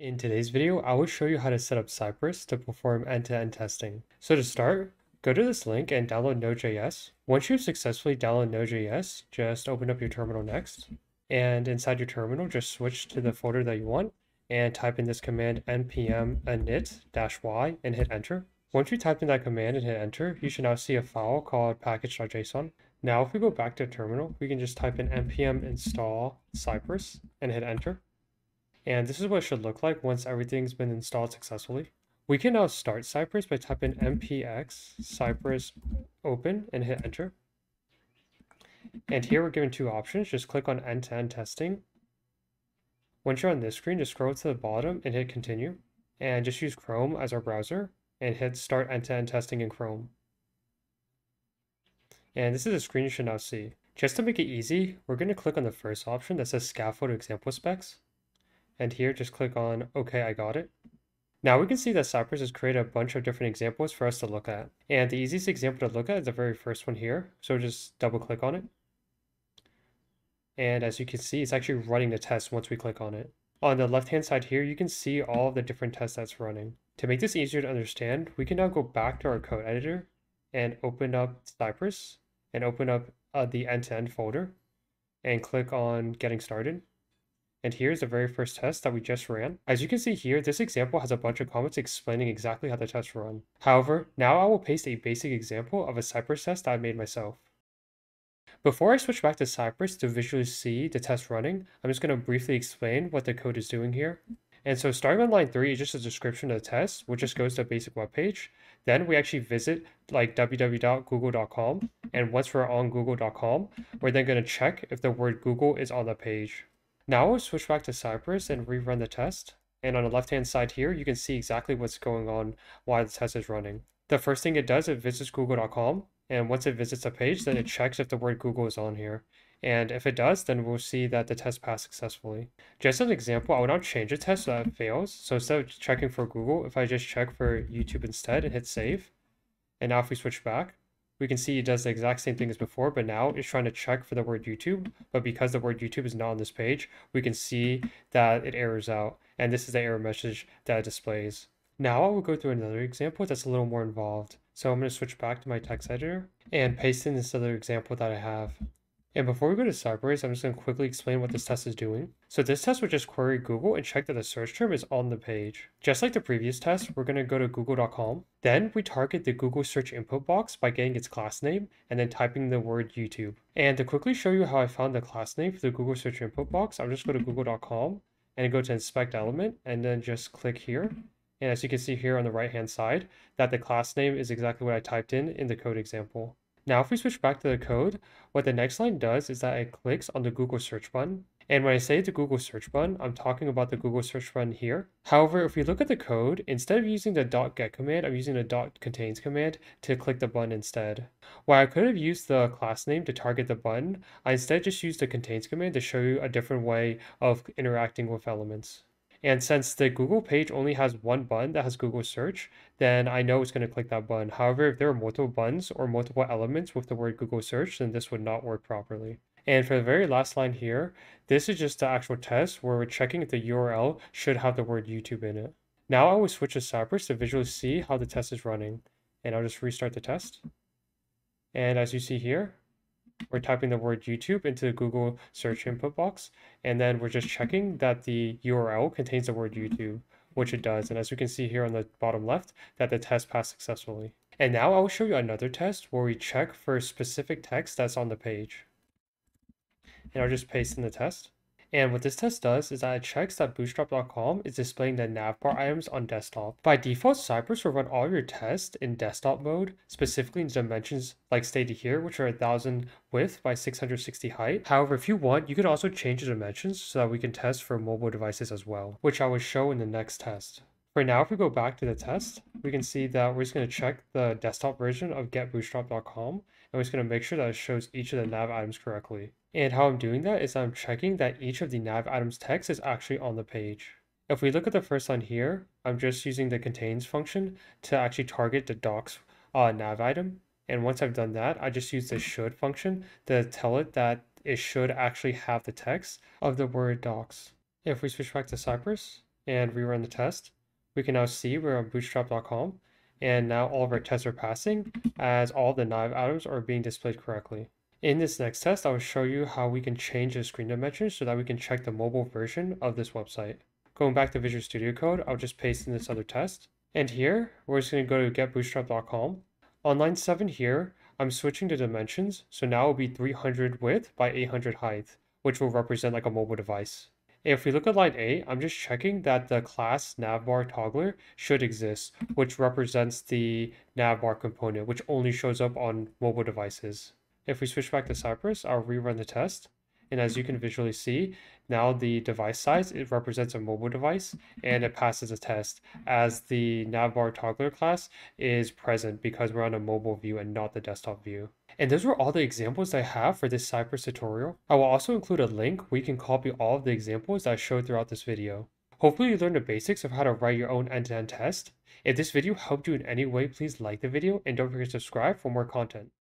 In today's video, I will show you how to set up Cypress to perform end-to-end testing. So to start, go to this link and download Node.js. Once you've successfully downloaded Node.js, just open up your terminal next. And inside your terminal, just switch to the folder that you want and type in this command npm init-y and hit enter. Once you type in that command and hit enter, you should now see a file called package.json. Now if we go back to terminal, we can just type in npm install cypress and hit enter. And this is what it should look like once everything's been installed successfully. We can now start Cypress by typing npx cypress open and hit enter. And here we're given two options. Just click on end-to-end -end testing. Once you're on this screen, just scroll to the bottom and hit continue. And just use Chrome as our browser and hit start end-to-end -end testing in Chrome. And this is a screen you should now see. Just to make it easy, we're going to click on the first option that says scaffold example specs and here just click on OK, I got it. Now we can see that Cypress has created a bunch of different examples for us to look at. And the easiest example to look at is the very first one here. So just double click on it. And as you can see, it's actually running the test once we click on it. On the left-hand side here, you can see all of the different tests that's running. To make this easier to understand, we can now go back to our code editor and open up Cypress and open up uh, the end-to-end -end folder and click on getting started. And here's the very first test that we just ran. As you can see here, this example has a bunch of comments explaining exactly how the test run. However, now I will paste a basic example of a Cypress test that I made myself. Before I switch back to Cypress to visually see the test running, I'm just going to briefly explain what the code is doing here. And so starting on line 3 is just a description of the test, which just goes to a basic web page. Then we actually visit like www.google.com. And once we're on google.com, we're then going to check if the word Google is on the page. Now we'll switch back to Cypress and rerun the test. And on the left-hand side here, you can see exactly what's going on while the test is running. The first thing it does, it visits google.com. And once it visits a page, then it mm-hmm. checks if the word Google is on here. And if it does, then we'll see that the test passed successfully. Just as an example, I will now change the test so that it fails. So instead of checking for Google, if I just check for YouTube instead and hit save, and now if we switch back, we can see it does the exact same thing as before, but now it's trying to check for the word YouTube. But because the word YouTube is not on this page, we can see that it errors out. And this is the error message that it displays. Now I will go through another example that's a little more involved. So I'm going to switch back to my text editor and paste in this other example that I have. And before we go to Cypress, I'm just going to quickly explain what this test is doing. So this test would just query Google and check that the search term is on the page. Just like the previous test, we're going to go to google.com. Then we target the Google search input box by getting its class name and then typing the word YouTube. And to quickly show you how I found the class name for the Google search input box, I'll just go to google.com and go to inspect element and then just click here. And as you can see here on the right hand side, that the class name is exactly what I typed in in the code example. Now, if we switch back to the code, what the next line does is that it clicks on the Google search button. And when I say the Google search button, I'm talking about the Google search button here. However, if we look at the code, instead of using the dot .get command, I'm using the .contains command to click the button instead. While I could have used the class name to target the button, I instead just used the contains command to show you a different way of interacting with elements. And since the Google page only has one button that has Google search, then I know it's going to click that button. However, if there are multiple buttons or multiple elements with the word Google search, then this would not work properly. And for the very last line here, this is just the actual test where we're checking if the URL should have the word YouTube in it. Now I will switch to Cypress to visually see how the test is running. And I'll just restart the test. And as you see here, we're typing the word YouTube into the Google search input box, and then we're just checking that the URL contains the word YouTube, which it does. And as you can see here on the bottom left, that the test passed successfully. And now I will show you another test where we check for specific text that's on the page. And I'll just paste in the test. And what this test does is that it checks that bootstrap.com is displaying the navbar items on desktop. By default, Cypress will run all your tests in desktop mode, specifically in dimensions like stated here, which are 1000 width by 660 height. However, if you want, you can also change the dimensions so that we can test for mobile devices as well, which I will show in the next test. For now, if we go back to the test, we can see that we're just going to check the desktop version of getbootstrap.com, and we're just going to make sure that it shows each of the nav items correctly. And how I'm doing that is I'm checking that each of the nav items text is actually on the page. If we look at the first line here, I'm just using the contains function to actually target the docs uh, nav item. And once I've done that, I just use the should function to tell it that it should actually have the text of the word docs. If we switch back to Cypress and rerun the test, we can now see we're on bootstrap.com and now all of our tests are passing as all the nav items are being displayed correctly. In this next test, I will show you how we can change the screen dimensions so that we can check the mobile version of this website. Going back to Visual Studio Code, I'll just paste in this other test. And here, we're just going to go to getbootstrap.com. On line 7 here, I'm switching the dimensions, so now it will be 300 width by 800 height, which will represent like a mobile device. If we look at line 8, I'm just checking that the class navbar toggler should exist, which represents the navbar component, which only shows up on mobile devices. If we switch back to Cypress, I'll rerun the test. And as you can visually see, now the device size, it represents a mobile device and it passes a test as the navbar toggler class is present because we're on a mobile view and not the desktop view. And those were all the examples I have for this Cypress tutorial. I will also include a link where you can copy all of the examples that I showed throughout this video. Hopefully you learned the basics of how to write your own end-to-end -end test. If this video helped you in any way, please like the video and don't forget to subscribe for more content.